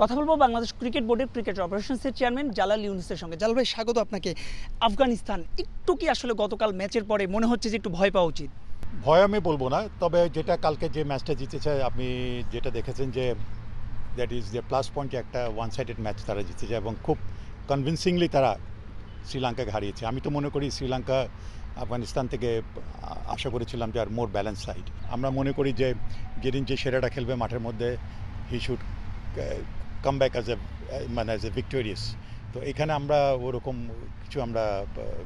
কথা বলব বাংলাদেশ ক্রিকেট বোর্ডের ক্রিকেট অপারেশনসের চেয়ারম্যান জালাল ইউনুসের সঙ্গে। জালাল ভাই, স্বাগত আপনাকে। আফগানিস্তান, একটু কি আসলে গতকাল ম্যাচের পরে মনে হচ্ছে যে একটু ভয় পাওয়া উচিত? ভয় আমি বলব না, তবে যেটা কালকে যে ম্যাচটা জিতেছে, আপনি যেটা দেখেছেন যে দ্যাট ইজ যে প্লাস পয়েন্ট একটা ওয়ান সাইডেড ম্যাচ তারা জিতেছে এবং খুব কনভিনসিংলি তারা শ্রীলঙ্কাকে হারিয়েছে। আমি তো মনে করি শ্রীলঙ্কা আফগানিস্তান থেকে আশা করেছিলাম যে আর মোর ব্যালেন্স সাইড আমরা মনে করি যে যেদিন যে সেরাটা খেলবে মাঠের মধ্যে he should come back as a মানে অ্যাজ এ ভিক্টোরিয়াস তো এখানে আমরা ওরকম কিছু আমরা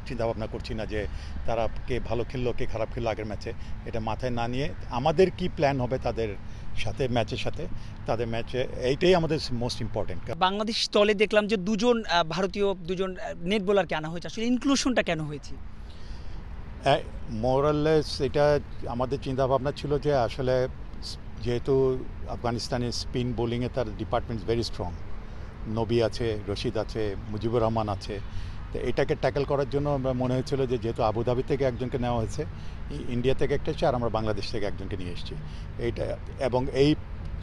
চিন্তাভাবনা করছি না যে তারা কে ভালো খেললো কে খারাপ খেললো আগের ম্যাচে। এটা মাথায় না নিয়ে আমাদের কি প্ল্যান হবে তাদের সাথে ম্যাচের সাথে? তাদের ম্যাচে এইটাই আমাদের মোস্ট ইম্পর্টেন্ট বাংলাদেশ দলে দেখলাম যে দুজন ভারতীয় দুজন নেট বোলারকে আনা হয়েছে। আসলে ইনক্লুশনটা কেন হয়েছে? মোরাললেস এটা আমাদের চিন্তাভাবনা ছিল যে আসলে যেহেতু আফগানিস্তানের স্পিন বোলিংয়ে তার ডিপার্টমেন্ট ভেরি স্ট্রং নবী আছে, রশিদ আছে, মুজিবুর রহমান আছে। তো এটাকে ট্যাকেল করার জন্য আমরা মনে হয়েছিল যে যেহেতু আবুধাবি থেকে একজনকে নেওয়া হয়েছে, ইন্ডিয়া থেকে একটা এসেছে, আর আমরা বাংলাদেশ থেকে একজনকে নিয়ে এসেছি। এইটা, এবং এই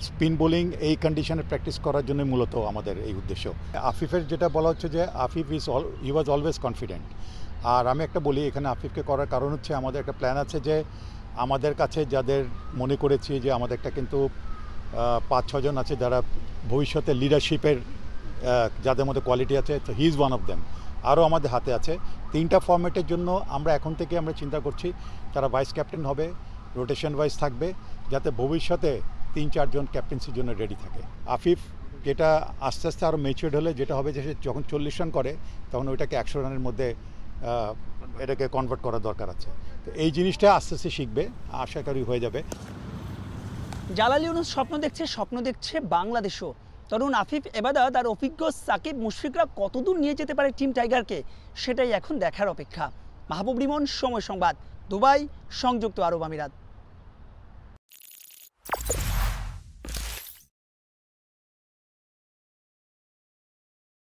স্পিন বোলিং এই কন্ডিশনে প্র্যাকটিস করার জন্য মূলত আমাদের এই উদ্দেশ্য। আফিফের যেটা বলা হচ্ছে যে Afif is all he was always confident আর আমি একটা বলি, এখানে আফিফকে করার কারণ হচ্ছে আমাদের একটা প্ল্যান আছে যে আমাদের কাছে যাদের মনে করেছি যে আমাদের একটা কিন্তু পাঁচ ছজন আছে যারা ভবিষ্যতে লিডারশিপের যাদের মধ্যে কোয়ালিটি আছে, তো he is one of them আরও আমাদের হাতে আছে। তিনটা ফর্মেটের জন্য আমরা এখন থেকে আমরা চিন্তা করছি তারা ভাইস ক্যাপ্টেন হবে রোটেশন ওয়াইজ থাকবে, যাতে ভবিষ্যতে তিন চারজন ক্যাপ্টেন্সির জন্য রেডি থাকে। আফিফ, যেটা আস্তে আস্তে আরও মেচিউর্ড হলে যেটা হবে যে যখন চল্লিশ রান করে, তখন ওইটাকে একশো রানের মধ্যে এটাকে কনভার্ট করার দরকার আছে। তো এই জিনিসটা আস্তে আস্তে শিখবে, আশা করি হয়ে যাবে। জালাল ইউনুস স্বপ্ন দেখছে স্বপ্ন দেখছে বাংলাদেশও। তরুণ আফিফ এবাদা তার অভিজ্ঞ সাকিব মুশফিকরা কতদূর নিয়ে যেতে পারে টিম টাইগারকে, সেটাই এখন দেখার অপেক্ষা। মাহবুব রিমন, সময় সংবাদ, দুবাই, সংযুক্ত আরব আমিরাত।